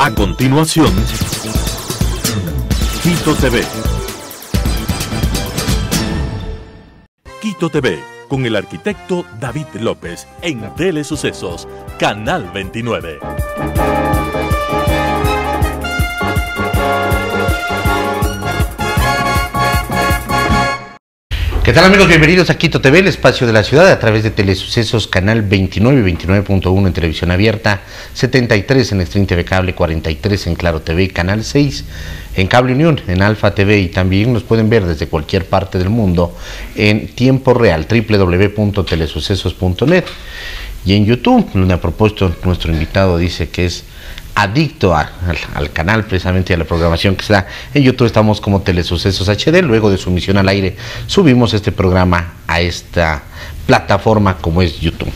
A continuación, Quito TV. Quito TV con el arquitecto David López en Telesucesos, Canal 29. ¿Qué tal amigos? Bienvenidos a Quito TV, el espacio de la ciudad, a través de Telesucesos, canal 29, 29.1 en televisión abierta, 73 en Stream TV Cable, 43 en Claro TV, canal 6 en Cable Unión, en Alfa TV y también nos pueden ver desde cualquier parte del mundo en tiempo real, www.telesucesos.net y en YouTube, donde a propósito nuestro invitado dice que es adicto al, canal, precisamente a la programación que se da en YouTube. Estamos como Telesucesos HD. Luego de su misión al aire, subimos este programa a esta plataforma como es YouTube.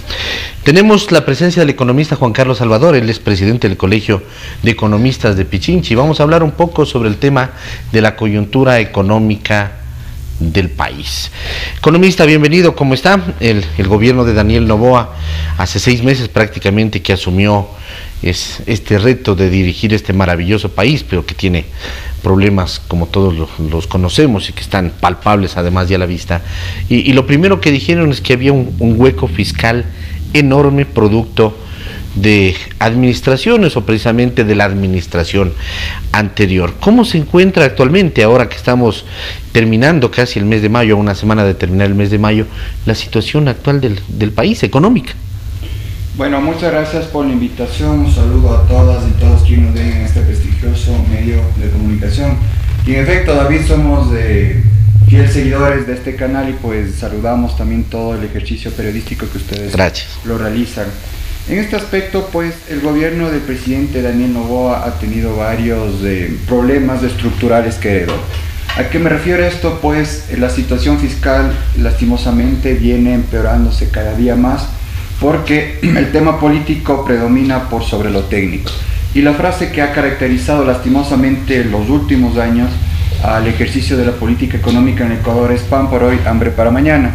Tenemos la presencia del economista Juan Carlos Salvador, él es presidente del Colegio de Economistas de Pichinchi. Vamos a hablar un poco sobre el tema de la coyuntura económica del país. Economista, bienvenido, ¿cómo está? El, el gobierno de Daniel Novoa, hace seis meses prácticamente que asumió es este reto de dirigir este maravilloso país, pero que tiene problemas como todos los, conocemos y que están palpables además ya a la vista. Y, lo primero que dijeron es que había un, hueco fiscal enorme producto de administraciones o precisamente de la administración anterior. ¿Cómo se encuentra actualmente, ahora que estamos terminando casi el mes de mayo, una semana de terminar el mes de mayo, la situación actual del, del país económica? Bueno, muchas gracias por la invitación. Un saludo a todas y todos quienes nos ven en este prestigioso medio de comunicación. Y en efecto, David, somos de fieles seguidores de este canal y pues saludamos también todo el ejercicio periodístico que ustedes lo realizan. En este aspecto, pues el gobierno del presidente Daniel Novoa ha tenido varios eh, problemas estructurales que heredó. ¿A qué me refiero esto? Pues la situación fiscal lastimosamente viene empeorándose cada día más porque el tema político predomina por sobre lo técnico. Y la frase que ha caracterizado lastimosamente los últimos años al ejercicio de la política económica en Ecuador es pan por hoy, hambre para mañana.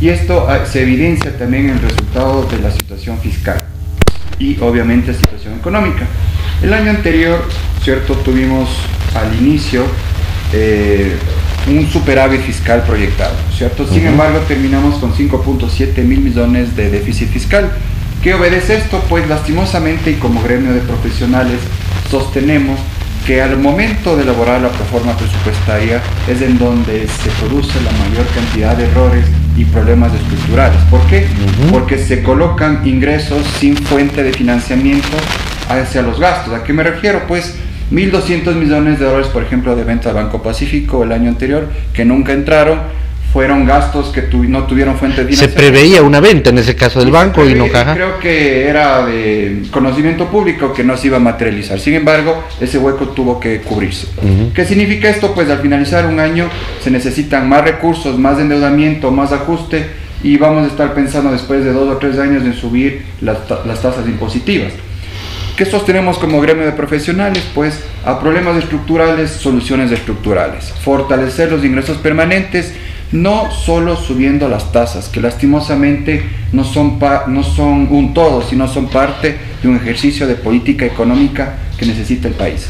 Y esto ah, se evidencia también en el resultado de la situación fiscal y obviamente situación económica. El año anterior, ¿cierto? Tuvimos al inicio eh, un superávit fiscal proyectado, ¿cierto? Sin embargo, terminamos con 5.7 mil millones de déficit fiscal. ¿Qué obedece esto? Pues lastimosamente y como gremio de profesionales sostenemos que al momento de elaborar la proforma presupuestaria es en donde se produce la mayor cantidad de errores y problemas estructurales. ¿Por qué? Porque se colocan ingresos sin fuente de financiamiento hacia los gastos. ¿A qué me refiero? Pues 1.200 millones de dólares, por ejemplo, de venta al Banco Pacífico el año anterior, que nunca entraron, fueron gastos que no tuvieron fuente de Se preveía una venta en ese caso del banco y no caja. Creo que era de conocimiento público que no se iba a materializar. Sin embargo, ese hueco tuvo que cubrirse. ¿Qué significa esto? Pues al finalizar un año se necesitan más recursos, más endeudamiento, más ajuste y vamos a estar pensando después de dos o tres años en subir las, las tasas impositivas. ¿Qué sostenemos como gremio de profesionales? Pues a problemas estructurales, soluciones estructurales. Fortalecer los ingresos permanentes, no solo subiendo las tasas, que lastimosamente no son, no son un todo, sino son parte de un ejercicio de política económica que necesita el país.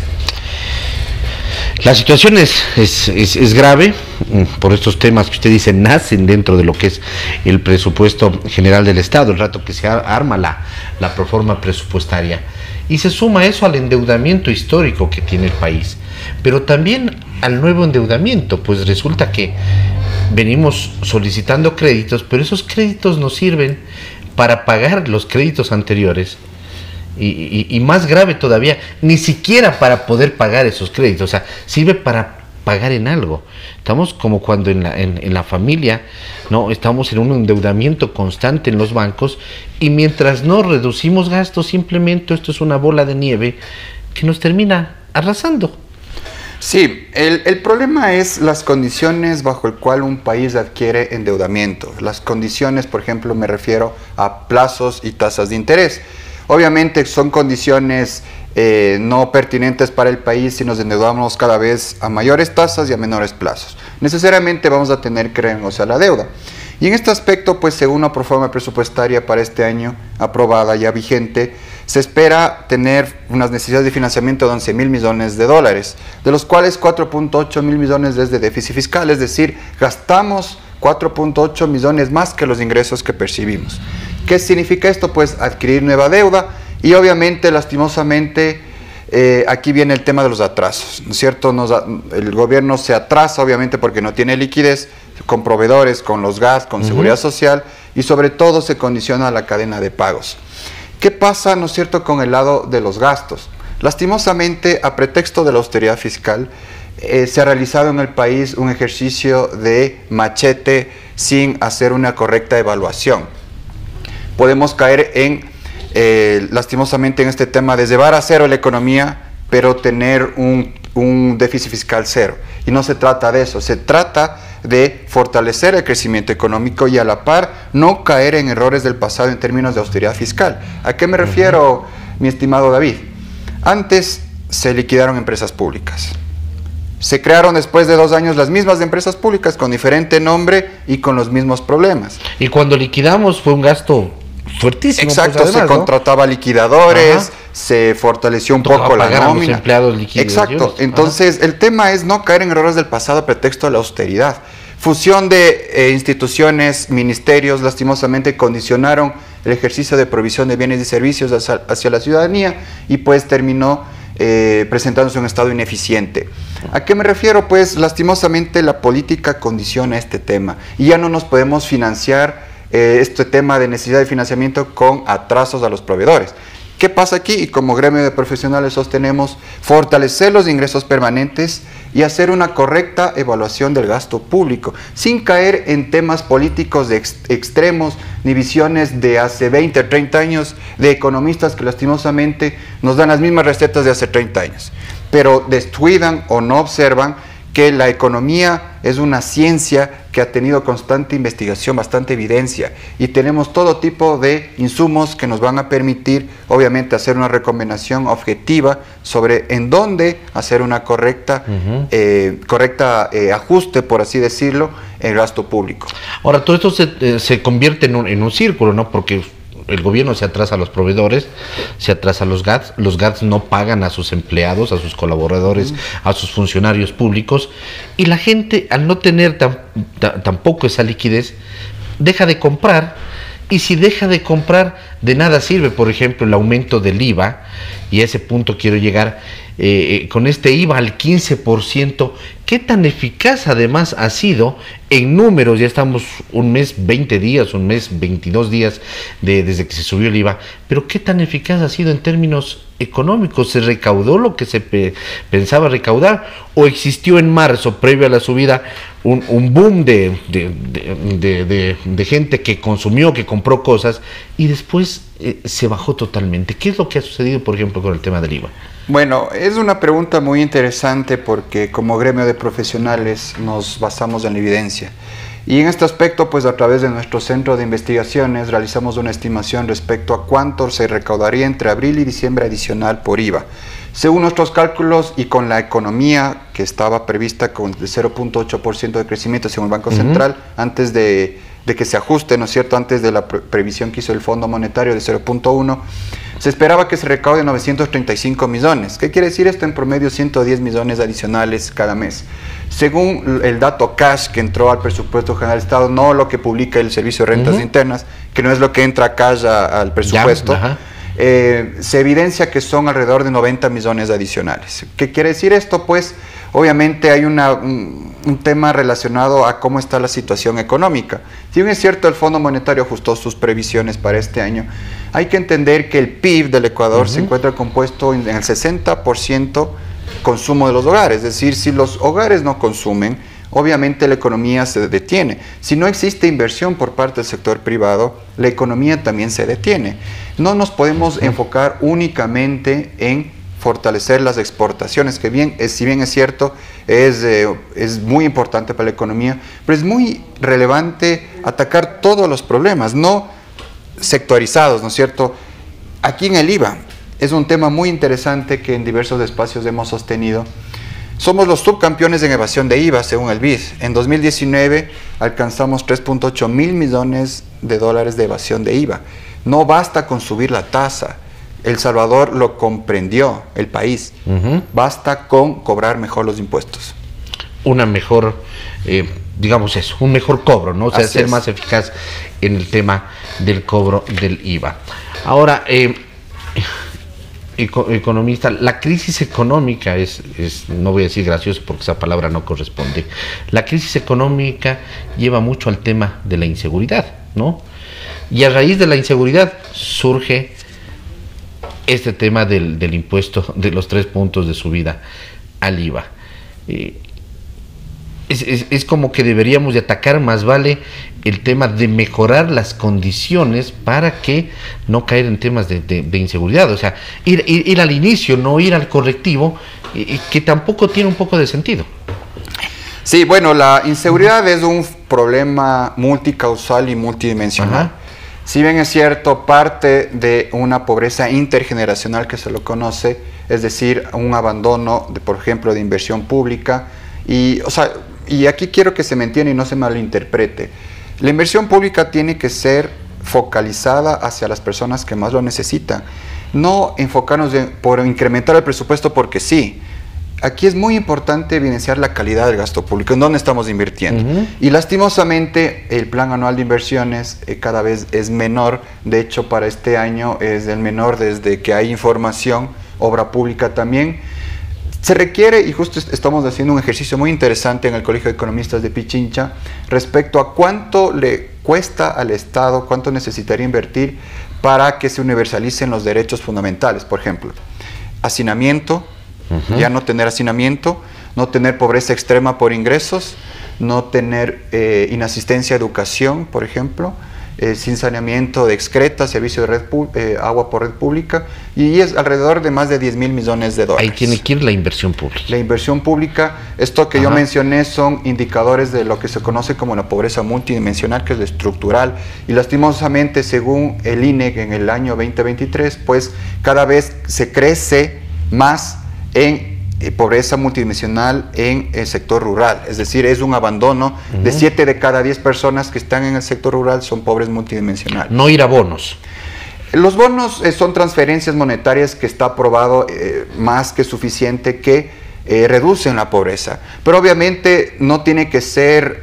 La situación es, es, grave mm, por estos temas que usted dice nacen dentro de lo que es el presupuesto general del Estado, el rato que se arma la, la proforma presupuestaria. Y se suma eso al endeudamiento histórico que tiene el país, pero también al nuevo endeudamiento, pues resulta que venimos solicitando créditos, pero esos créditos nos sirven para pagar los créditos anteriores. Y, más grave todavía, ni siquiera para poder pagar esos créditos, o sea, sirve para pagar en algo. Estamos como cuando en la, en, la familia, ¿no? Estamos en un endeudamiento constante en los bancos y mientras no reducimos gastos, simplemente esto es una bola de nieve que nos termina arrasando. Sí, el, el, problema es las condiciones bajo el cual un país adquiere endeudamiento. Las condiciones, por ejemplo, me refiero a plazos y tasas de interés. Obviamente son condiciones eh, no pertinentes para el país si nos endeudamos cada vez a mayores tasas y a menores plazos. Necesariamente vamos a tener que renegociar la deuda. Y en este aspecto, pues según la proforma presupuestaria para este año, aprobada ya vigente, se espera tener unas necesidades de financiamiento de 11 mil millones de dólares, de los cuales 4.8 mil millones es de déficit fiscal, es decir, gastamos 4.8 millones más que los ingresos que percibimos. ¿Qué significa esto? Pues adquirir nueva deuda y obviamente, lastimosamente, eh, aquí viene el tema de los atrasos, ¿no es cierto? el gobierno se atrasa obviamente porque no tiene liquidez con proveedores, con los gas, con seguridad social y sobre todo se condiciona la cadena de pagos. ¿Qué pasa, no es cierto, con el lado de los gastos? Lastimosamente, a pretexto de la austeridad fiscal, eh, se ha realizado en el país un ejercicio de machete sin hacer una correcta evaluación. Podemos caer en, eh, lastimosamente, en este tema de llevar a cero la economía, pero tener un, un déficit fiscal cero. Y no se trata de eso, se trata de fortalecer el crecimiento económico y a la par no caer en errores del pasado en términos de austeridad fiscal. ¿A qué me refiero, mi estimado David? Antes se liquidaron empresas públicas. Se crearon después de dos años las mismas empresas públicas con diferente nombre y con los mismos problemas. Y cuando liquidamos fue un gasto fuertísimo. Pues, Exacto, se contrataba liquidadores, se fortaleció un poco la nómina. empleados líquidos. Exacto, entonces el tema es no caer en errores del pasado a pretexto de la austeridad. Fusión de eh, instituciones, ministerios, lastimosamente condicionaron el ejercicio de provisión de bienes y servicios hacia, la ciudadanía y pues terminó eh, presentándose un estado ineficiente. ¿A qué me refiero? Pues lastimosamente la política condiciona este tema y ya no nos podemos financiar eh, este tema de necesidad de financiamiento con atrasos a los proveedores. ¿Qué pasa aquí? Y como gremio de profesionales sostenemos fortalecer los ingresos permanentes y hacer una correcta evaluación del gasto público, sin caer en temas políticos de extremos ni visiones de hace 20 o 30 años de economistas que lastimosamente nos dan las mismas recetas de hace 30 años, pero descuidan o no observan que la economía es una ciencia que ha tenido constante investigación, bastante evidencia, y tenemos todo tipo de insumos que nos van a permitir, obviamente, hacer una recomendación objetiva sobre en dónde hacer una correcta, eh, correcta eh, ajuste, por así decirlo, en gasto público. Ahora, todo esto se, eh, se convierte en un, en un círculo, ¿no? Porque el gobierno se atrasa a los proveedores, se atrasa a los GATS, los GATS no pagan a sus empleados, a sus colaboradores, a sus funcionarios públicos, y la gente al no tener tampoco esa liquidez, deja de comprar, y si deja de comprar, de nada sirve, por ejemplo, el aumento del IVA, y a ese punto quiero llegar, eh, eh, con este IVA al 15%, ¿qué tan eficaz además ha sido en números? Ya estamos un mes 20 días, un mes 22 días de, desde que se subió el IVA, pero ¿qué tan eficaz ha sido en términos económicos? ¿Se recaudó lo que se pensaba recaudar o existió en marzo, previo a la subida, un, boom de, gente que consumió, que compró cosas y después eh, se bajó totalmente? ¿Qué es lo que ha sucedido, por ejemplo, con el tema del IVA? Bueno, es una pregunta muy interesante porque como gremio de profesionales nos basamos en la evidencia. Y en este aspecto, pues a través de nuestro centro de investigaciones realizamos una estimación respecto a cuánto se recaudaría entre abril y diciembre adicional por IVA. Según nuestros cálculos y con la economía que estaba prevista con el 0.8% de crecimiento según el Banco Central, antes de, de, que se ajuste, ¿no es cierto?, antes de la previsión que hizo el Fondo Monetario de 0.1%, se esperaba que se recaude 935 millones. ¿Qué quiere decir esto? En promedio 110 millones adicionales cada mes. Según el dato cash que entró al presupuesto general del Estado, no lo que publica el Servicio de Rentas Internas, que no es lo que entra cash al presupuesto, eh, se evidencia que son alrededor de 90 millones adicionales. ¿Qué quiere decir esto? Pues obviamente hay una, un, tema relacionado a cómo está la situación económica. Si bien es cierto, el Fondo Monetario ajustó sus previsiones para este año, hay que entender que el PIB del Ecuador se encuentra compuesto en, el 60% consumo de los hogares. Es decir, si los hogares no consumen, obviamente la economía se detiene. Si no existe inversión por parte del sector privado, la economía también se detiene. No nos podemos enfocar únicamente en fortalecer las exportaciones, que bien, si bien es cierto, es, eh, es muy importante para la economía, pero es muy relevante atacar todos los problemas, no sectorizados, ¿no es cierto? Aquí en el IVA es un tema muy interesante que en diversos espacios hemos sostenido. Somos los subcampeones en evasión de IVA, según el BID. En 2019 alcanzamos 3.8 mil millones de dólares de evasión de IVA. No basta con subir la tasa. El Salvador lo comprendió, el país. Basta con cobrar mejor los impuestos. Una mejor, eh, digamos eso, un mejor cobro, ¿no? O sea, ser más eficaz en el tema del cobro del IVA. Ahora, eh, economista, la crisis económica es, no voy a decir gracioso porque esa palabra no corresponde, la crisis económica lleva mucho al tema de la inseguridad, ¿no? Y a raíz de la inseguridad surge este tema del, del impuesto de los tres puntos de subida al IVA. Eh, es, como que deberíamos de atacar más vale el tema de mejorar las condiciones para que no caer en temas de, inseguridad. O sea, ir, ir, al inicio, no ir al correctivo, que tampoco tiene un poco de sentido. Sí, bueno, la inseguridad es un problema multicausal y multidimensional. Si bien es cierto, parte de una pobreza intergeneracional que se lo conoce, es decir, un abandono, de, por ejemplo, de inversión pública, y, o sea, y aquí quiero que se me entienda y no se malinterprete. La inversión pública tiene que ser focalizada hacia las personas que más lo necesitan. No enfocarnos por incrementar el presupuesto porque sí. Aquí es muy importante evidenciar la calidad del gasto público, en dónde estamos invirtiendo. Y lastimosamente el plan anual de inversiones eh, cada vez es menor. De hecho, para este año es el menor desde que hay información, obra pública también. Se requiere, y justo estamos haciendo un ejercicio muy interesante en el Colegio de Economistas de Pichincha, respecto a cuánto le cuesta al Estado, cuánto necesitaría invertir para que se universalicen los derechos fundamentales. Por ejemplo, hacinamiento, ya no tener hacinamiento, no tener pobreza extrema por ingresos, no tener eh, inasistencia a educación, por ejemplo, eh, sin saneamiento de excreta, servicio de red eh, agua por red pública, y es alrededor de más de 10 mil millones de dólares. Ahí tiene que ir la inversión pública. La inversión pública, esto que yo mencioné son indicadores de lo que se conoce como la pobreza multidimensional, que es la estructural, y lastimosamente, según el INEC en el año 2023, pues cada vez se crece más en eh, pobreza multidimensional en el sector rural. Es decir, es un abandono de 7 de cada 10 personas que están en el sector rural son pobres multidimensionales. No ir a bonos. Los bonos eh, son transferencias monetarias que está aprobado eh, más que suficiente que reducen la pobreza. Pero obviamente no tiene que ser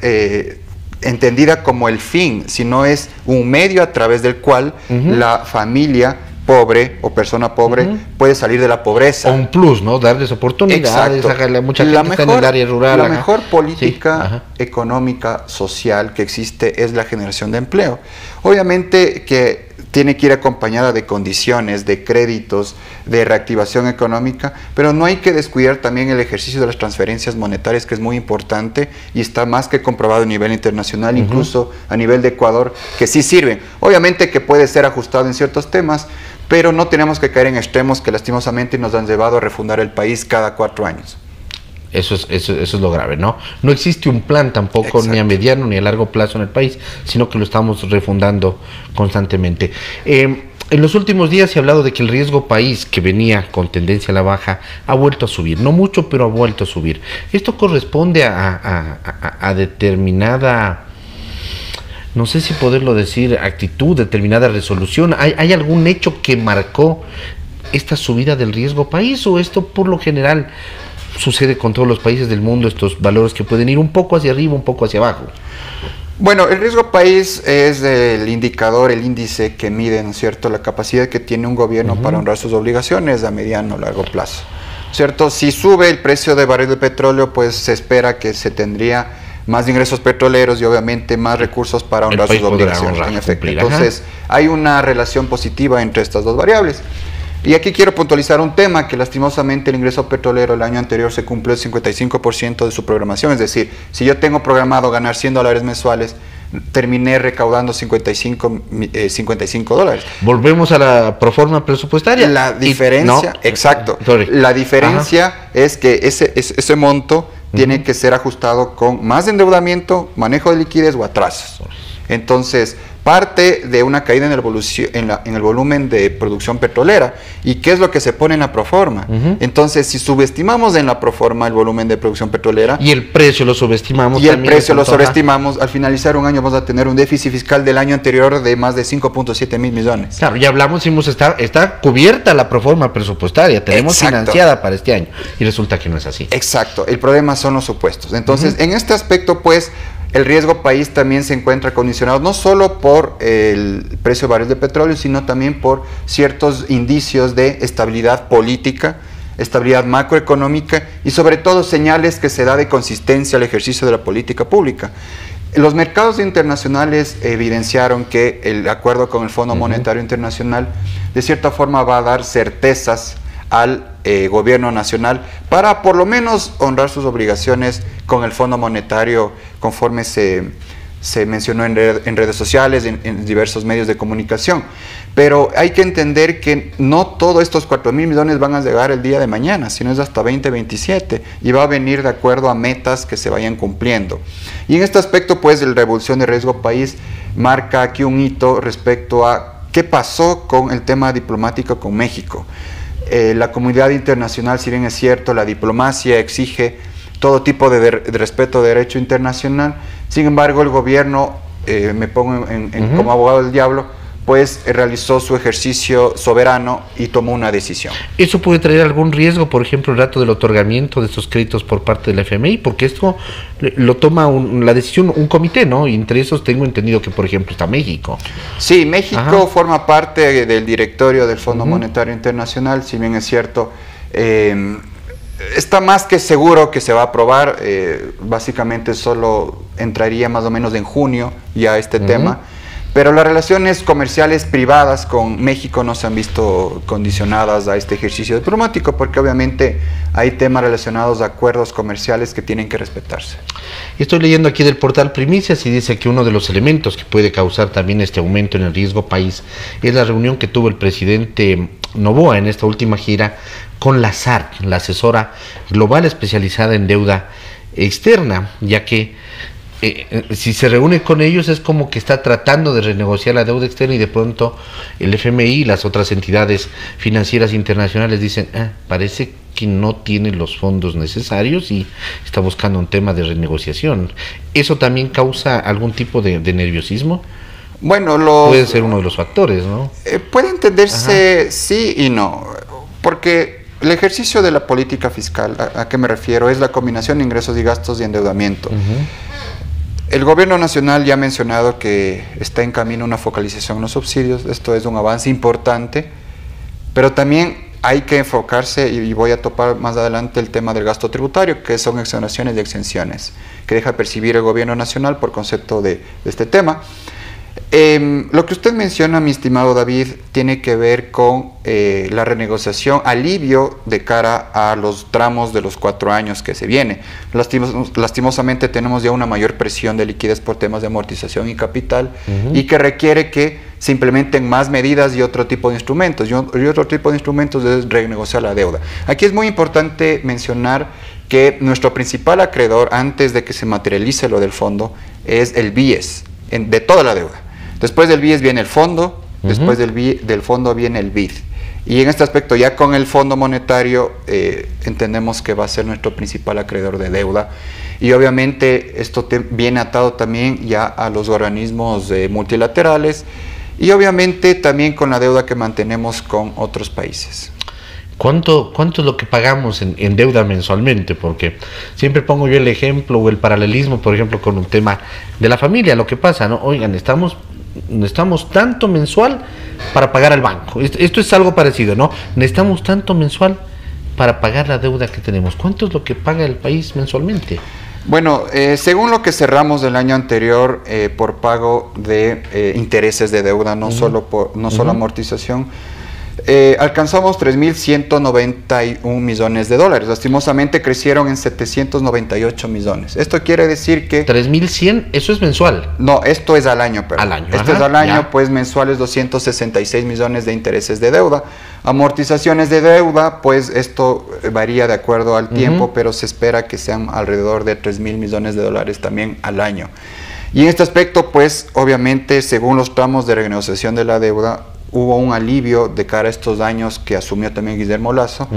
entendida como el fin, sino es un medio a través del cual la familia pobre o persona pobre puede salir de la pobreza. O un plus, ¿no? Darles oportunidades, a mucha gente la mejor, en el área rural. La mejor política económica, social que existe es la generación de empleo. Obviamente que tiene que ir acompañada de condiciones, de créditos, de reactivación económica, pero no hay que descuidar también el ejercicio de las transferencias monetarias, que es muy importante y está más que comprobado a nivel internacional, incluso a nivel de Ecuador, que sí sirven. Obviamente que puede ser ajustado en ciertos temas, pero no tenemos que caer en extremos que lastimosamente nos han llevado a refundar el país cada cuatro años. Eso es, eso, es lo grave, ¿no? No existe un plan tampoco ni a mediano ni a largo plazo en el país, sino que lo estamos refundando constantemente. Eh, en los últimos días se ha hablado de que el riesgo país, que venía con tendencia a la baja, ha vuelto a subir. No mucho, pero ha vuelto a subir. Esto corresponde a determinada no sé si poderlo decir, actitud, determinada resolución. ¿Hay, algún hecho que marcó esta subida del riesgo país o esto por lo general sucede con todos los países del mundo, estos valores que pueden ir un poco hacia arriba, un poco hacia abajo? Bueno, el riesgo país es el indicador, el índice que mide, ¿no es cierto?, la capacidad que tiene un gobierno para honrar sus obligaciones a mediano o largo plazo. ¿Cierto? Si sube el precio de barril de petróleo, pues se espera que se tendría más ingresos petroleros y obviamente más recursos para honrar sus obligaciones. en efecto. Entonces, hay una relación positiva entre estas dos variables. Y aquí quiero puntualizar un tema que lastimosamente el ingreso petrolero el año anterior se cumplió el 55% de su programación. Es decir, si yo tengo programado ganar 100 dólares mensuales, terminé recaudando 55, 55 eh, dólares. Volvemos a la proforma presupuestaria. La diferencia, exacto. La diferencia es que ese, ese monto tiene que ser ajustado con más endeudamiento, manejo de liquidez o atrasos. Entonces, parte de una caída en el, en, en el, volumen de producción petrolera. ¿Y qué es lo que se pone en la proforma? Entonces, si subestimamos en la proforma el volumen de producción petrolera... Y el precio lo subestimamos. Y el precio lo sobreestimamos, al finalizar un año vamos a tener un déficit fiscal del año anterior de más de 5.7 mil millones. Claro, ya hablamos, hicimos, está, está cubierta la proforma presupuestaria, tenemos financiada para este año. Y resulta que no es así. Exacto, el problema son los supuestos. Entonces, en este aspecto, pues el riesgo país también se encuentra condicionado no solo por el precio de barril de petróleo, sino también por ciertos indicios de estabilidad política, estabilidad macroeconómica y sobre todo señales que se da de consistencia al ejercicio de la política pública. Los mercados internacionales evidenciaron que el acuerdo con el Fondo Monetario Internacional de cierta forma va a dar certezas al eh, gobierno nacional para por lo menos honrar sus obligaciones con el Fondo Monetario conforme se, mencionó en, redes sociales, en, diversos medios de comunicación. Pero hay que entender que no todos estos 4 mil millones van a llegar el día de mañana, sino es hasta 2027 y va a venir de acuerdo a metas que se vayan cumpliendo. Y en este aspecto, pues, la Revolución de Riesgo País marca aquí un hito respecto a qué pasó con el tema diplomático con México. Eh, la comunidad internacional, si bien es cierto, la diplomacia exige todo tipo de, respeto de derecho internacional, sin embargo el gobierno, eh, me pongo como abogado del diablo, pues realizó su ejercicio soberano y tomó una decisión. ¿Eso puede traer algún riesgo, por ejemplo, el rato del otorgamiento de estos créditos por parte del FMI? Porque esto lo toma la decisión un comité, ¿no? Y entre esos tengo entendido que, por ejemplo, está México. Sí, México forma parte del directorio del Fondo Monetario Internacional, si bien es cierto. Em, está más que seguro que se va a aprobar, eh, básicamente solo entraría más o menos en junio ya este tema pero las relaciones comerciales privadas con México no se han visto condicionadas a este ejercicio diplomático porque obviamente hay temas relacionados a acuerdos comerciales que tienen que respetarse. Estoy leyendo aquí del portal Primicias y dice que uno de los elementos que puede causar también este aumento en el riesgo país es la reunión que tuvo el presidente Novoa en esta última gira con la SARC, la asesora global especializada en deuda externa, ya que eh, eh, si se reúne con ellos es como que está tratando de renegociar la deuda externa y de pronto el FMI y las otras entidades financieras internacionales dicen, ah, parece que no tiene los fondos necesarios y está buscando un tema de renegociación. ¿Eso también causa algún tipo de, nerviosismo? Bueno, lo... Puede ser uno de los factores, ¿no? Eh, puede entenderse sí y no, porque el ejercicio de la política fiscal, ¿a, qué me refiero? Es la combinación de ingresos y gastos y endeudamiento. El gobierno nacional ya ha mencionado que está en camino una focalización en los subsidios, esto es un avance importante, pero también hay que enfocarse, y voy a topar más adelante el tema del gasto tributario, que son exoneraciones y exenciones, que deja percibir el gobierno nacional por concepto de, de este tema. Em, lo que usted menciona, mi estimado David, tiene que ver con eh, la renegociación, alivio de cara a los tramos de los cuatro años que se viene. lastimosamente tenemos ya una mayor presión de liquidez por temas de amortización y capital y que requiere que se implementen más medidas y otro tipo de instrumentos. Y otro tipo de instrumentos es renegociar la deuda. Aquí es muy importante mencionar que nuestro principal acreedor, antes de que se materialice lo del fondo, es el BIES, de toda la deuda. Después del BIES viene el fondo, después del, del fondo viene el BID. Y en este aspecto, ya con el Fondo Monetario, eh, entendemos que va a ser nuestro principal acreedor de deuda. Y obviamente esto viene atado también ya a los organismos eh, multilaterales y obviamente también con la deuda que mantenemos con otros países. ¿Cuánto, ¿Cuánto es lo que pagamos en, en, deuda mensualmente? Porque siempre pongo yo el ejemplo o el paralelismo, por ejemplo, con un tema de la familia. Lo que pasa, ¿no? Oigan, estamos necesitamos tanto mensual para pagar al banco. Esto es algo parecido, ¿no? Necesitamos tanto mensual para pagar la deuda que tenemos. ¿Cuánto es lo que paga el país mensualmente? Bueno, eh, según lo que cerramos del año anterior eh, por pago de eh, intereses de deuda, no solo por no solo amortización, eh, alcanzamos 3.191 millones de dólares. Lastimosamente crecieron en 798 millones. Esto quiere decir que... 3.100, eso es mensual. No, esto es al año, Al año. Esto es al año, pues mensuales 266 millones de intereses de deuda. Amortizaciones de deuda, pues esto varía de acuerdo al tiempo, pero se espera que sean alrededor de 3 mil millones de dólares también al año. Y en este aspecto, pues obviamente, según los tramos de renegociación de la deuda, hubo un alivio de cara a estos años que asumió también Guillermo Lazo,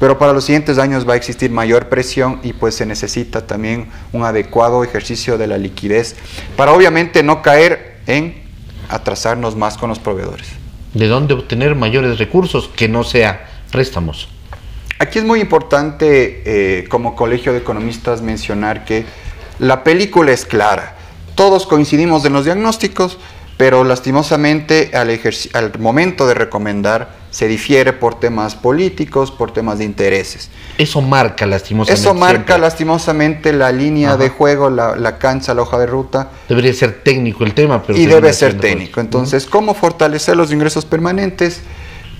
pero para los siguientes años va a existir mayor presión y pues se necesita también un adecuado ejercicio de la liquidez para obviamente no caer en atrasarnos más con los proveedores. ¿De dónde obtener mayores recursos que no sea préstamos? Aquí es muy importante eh, como colegio de economistas mencionar que la película es clara. Todos coincidimos en los diagnósticos, pero lastimosamente al, al, momento de recomendar se difiere por temas políticos, por temas de intereses. Eso marca lastimosamente. Eso marca lastimosamente la línea de juego, la, la, cancha, la hoja de ruta. Debería ser técnico el tema, pero... Y debe ser técnico. Entonces, ¿cómo fortalecer los ingresos permanentes?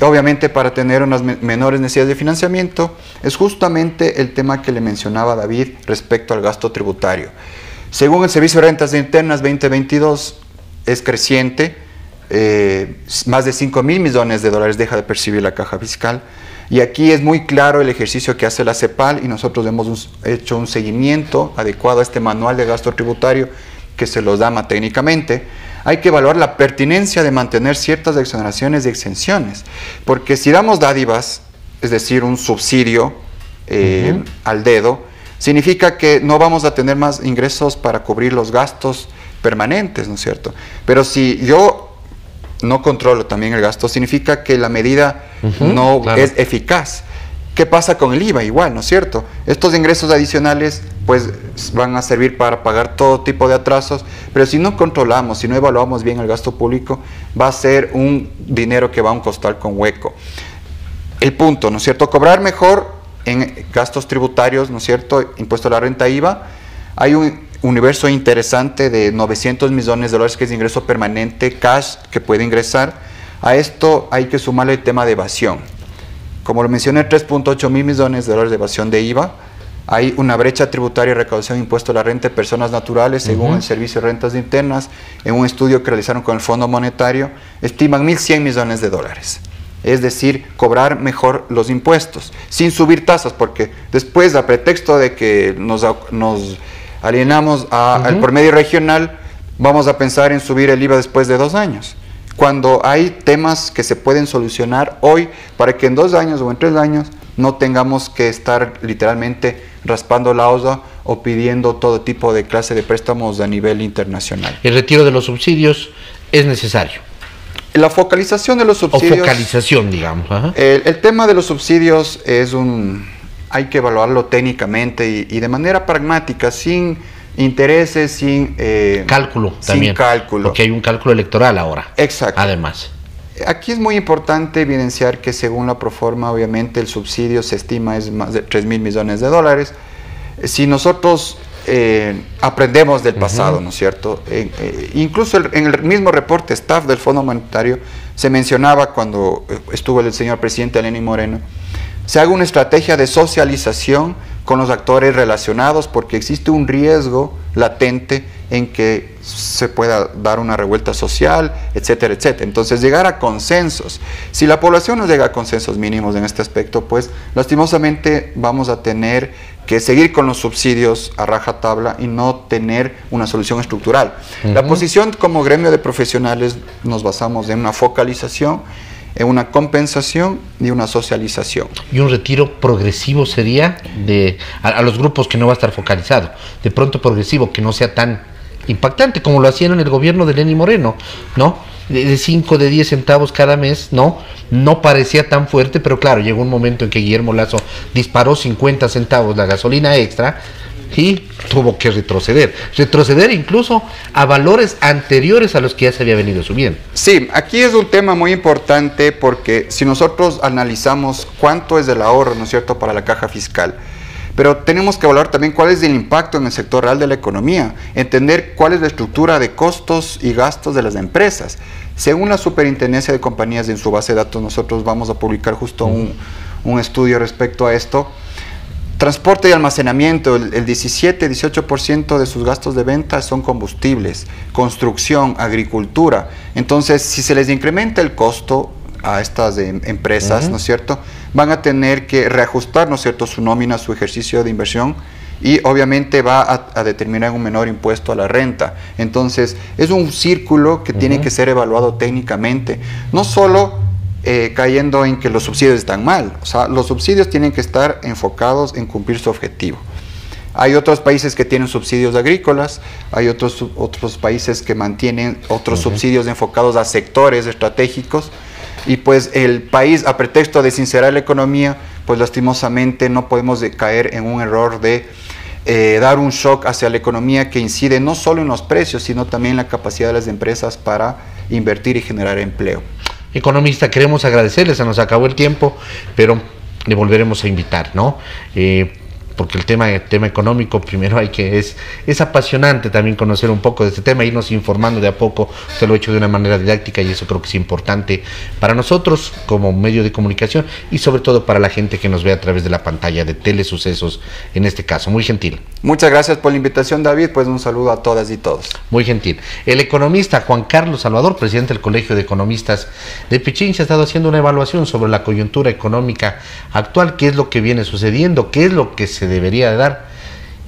Obviamente para tener unas menores necesidades de financiamiento, es justamente el tema que le mencionaba David respecto al gasto tributario. Según el Servicio de Rentas Internas 2022, es creciente, eh, más de 5 mil millones de dólares deja de percibir la caja fiscal. Y aquí es muy claro el ejercicio que hace la CEPAL y nosotros hemos hecho un seguimiento adecuado a este manual de gasto tributario que se los da técnicamente. Hay que evaluar la pertinencia de mantener ciertas exoneraciones y exenciones, porque si damos dádivas, es decir, un subsidio eh, al dedo, significa que no vamos a tener más ingresos para cubrir los gastos permanentes, ¿no es cierto? Pero si yo no controlo también el gasto, significa que la medida no es eficaz. ¿Qué pasa con el IVA? Igual, ¿no es cierto? Estos ingresos adicionales pues van a servir para pagar todo tipo de atrasos, pero si no controlamos, si no evaluamos bien el gasto público, va a ser un dinero que va a un costal con hueco. El punto, ¿no es cierto? Cobrar mejor en gastos tributarios, ¿no es cierto? Impuesto a la renta IVA. Hay un universo interesante de 900 millones de dólares que es ingreso permanente, cash, que puede ingresar. A esto hay que sumarle el tema de evasión. Como lo mencioné, 3.8 mil millones de dólares de evasión de IVA. Hay una brecha tributaria y recaudación de impuesto a la renta de personas naturales, según el Servicio de Rentas Internas, en un estudio que realizaron con el Fondo Monetario, estiman 1.100 millones de dólares. Es decir, cobrar mejor los impuestos, sin subir tasas, porque después, a pretexto de que nos, nos alienamos al promedio regional, vamos a pensar en subir el IVA después de dos años. Cuando hay temas que se pueden solucionar hoy para que en dos años o en tres años no tengamos que estar literalmente raspando la hoja o pidiendo todo tipo de clase de préstamos a nivel internacional. El retiro de los subsidios es necesario. La focalización de los subsidios. O focalización, digamos. el, tema de los subsidios es un, hay que evaluarlo técnicamente y, de manera pragmática, sin intereses, sin... Eh, cálculo también. cálculo. Porque hay un cálculo electoral ahora. Exacto. Además. Aquí es muy importante evidenciar que según la proforma, obviamente el subsidio se estima es más de 3 mil millones de dólares. Si nosotros eh, aprendemos del pasado, ¿no es cierto? Eh, incluso en el mismo reporte staff del Fondo Monetario se mencionaba cuando estuvo el señor presidente Lenín Moreno, se haga una estrategia de socialización con los actores relacionados porque existe un riesgo latente en que se pueda dar una revuelta social, etcétera, etcétera. Entonces, llegar a consensos. Si la población no llega a consensos mínimos en este aspecto, pues lastimosamente vamos a tener que seguir con los subsidios a raja tabla y no tener una solución estructural. La posición como gremio de profesionales nos basamos en una focalización una compensación y una socialización. Y un retiro progresivo sería de a, los grupos que no va a estar focalizado, de pronto progresivo, que no sea tan impactante como lo hacían en el gobierno de Lenny Moreno, ¿no? De 5, de 10 centavos cada mes, ¿no? No parecía tan fuerte, pero claro, llegó un momento en que Guillermo Lazo disparó 50 centavos la gasolina extra y tuvo que retroceder. Retroceder incluso a valores anteriores a los que ya se había venido subiendo. Sí, aquí es un tema muy importante porque si nosotros analizamos cuánto es el ahorro, ¿no es cierto?, para la caja fiscal, pero tenemos que evaluar también cuál es el impacto en el sector real de la economía, entender cuál es la estructura de costos y gastos de las empresas. Según la Superintendencia de Compañías en su base de datos, nosotros vamos a publicar justo un, un estudio respecto a esto Transporte y almacenamiento, el, 17-18% de sus gastos de venta son combustibles, construcción, agricultura. Entonces, si se les incrementa el costo a estas em, empresas, ¿no es cierto? Van a tener que reajustar, ¿no es cierto?, su nómina, su ejercicio de inversión y obviamente va a determinar un menor impuesto a la renta. Entonces, es un círculo que tiene que ser evaluado técnicamente, no solo eh, cayendo en que los subsidios están mal, o sea, los subsidios tienen que estar enfocados en cumplir su objetivo. Hay otros países que tienen subsidios agrícolas, hay otros, otros países que mantienen otros subsidios enfocados a sectores estratégicos y pues el país a pretexto de sincerar la economía, pues lastimosamente no podemos caer en un error de eh, dar un shock hacia la economía que incide no solo en los precios, sino también en la capacidad de las empresas para invertir y generar empleo. Economista, queremos agradecerles, se nos acabó el tiempo, pero le volveremos a invitar, ¿no? Eh, porque el tema, tema económico primero hay que, es, es apasionante también conocer un poco de este tema, irnos informando de a poco, usted lo ha hecho de una manera didáctica y eso creo que es importante para nosotros como medio de comunicación y sobre todo para la gente que nos ve a través de la pantalla de Telesucesos en este caso, muy gentil. Muchas gracias por la invitación David, pues un saludo a todas y todos. Muy gentil. El economista Juan Carlos Salvador, presidente del Colegio de Economistas de Pichincha, ha estado haciendo una evaluación sobre la coyuntura económica actual, qué es lo que viene sucediendo, qué es lo que se debería de dar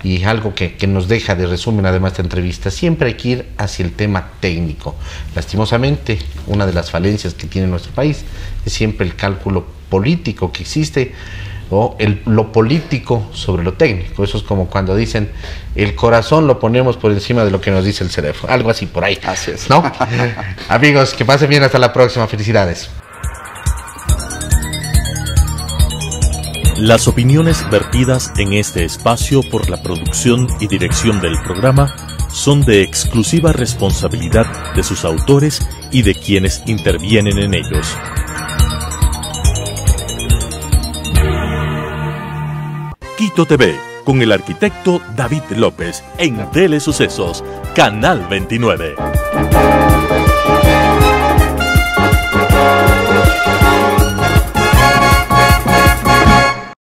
y algo que, nos deja de resumen además de entrevista, siempre hay que ir hacia el tema técnico. Lastimosamente, una de las falencias que tiene nuestro país es siempre el cálculo político que existe o el, lo político sobre lo técnico. Eso es como cuando dicen el corazón lo ponemos por encima de lo que nos dice el cerebro. Algo así por ahí. Así es. ¿No? Amigos, que pasen bien hasta la próxima. Felicidades. Las opiniones vertidas en este espacio por la producción y dirección del programa son de exclusiva responsabilidad de sus autores y de quienes intervienen en ellos. Quito TV con el arquitecto David López en Tele Sucesos, Canal 29.